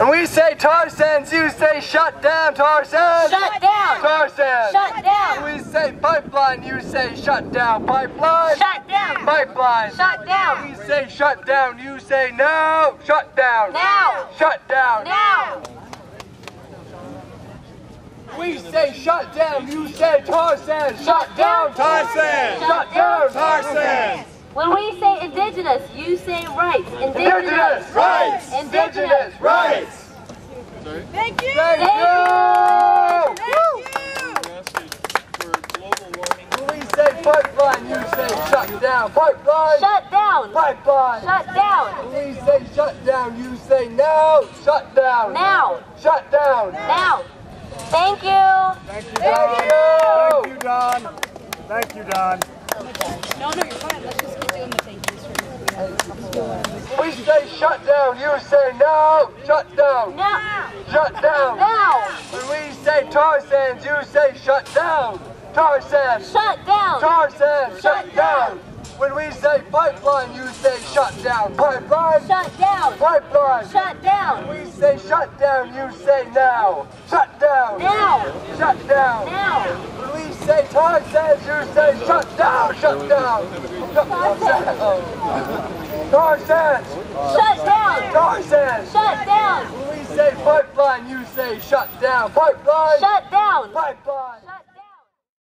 And we say tar sands, you say shut down tar sands. Shut down. Tar sands. Shut down. We say pipeline, you say shut down pipeline. Shut down. Pipeline. Shut down. We say shut down, you say no. Shut down. Now. Shut down. Now. We say shut down, you say tar sands. Shut down tar sands. Shut down tar sands. When we say indigenous, you say rights. Indigenous rights. Indigenous. rights. Thank you. Thank Thank you. for global warming. When we say pipeline, you say shut down. Pipeline. Shut down. Pipeline. Shut down. When we say shut down, you say no. Shut down. Now. Shut down. Now. Thank you. Thank you. Thank you. Don. Thank you, Don. No, no, you're fine. Let's just shut down, you say no. Shut down. Now. Shut down. Now. When we say tar sands, you say shut down. Tar sands. Shut down. Tar sands. Shut Shut down. When we say pipeline, you say shut down. Pipeline. Shut down. Pipeline. Shut down. When We say shut down, you say now. Shut down. Now. Shut down. Now. When we say tar sands, you say shut down. Shut down. Tar sands. Tar sands. Shut down. Tar sands. Shut down. When we say pipeline, you say shut down. Pipeline. Shut down. Pipeline.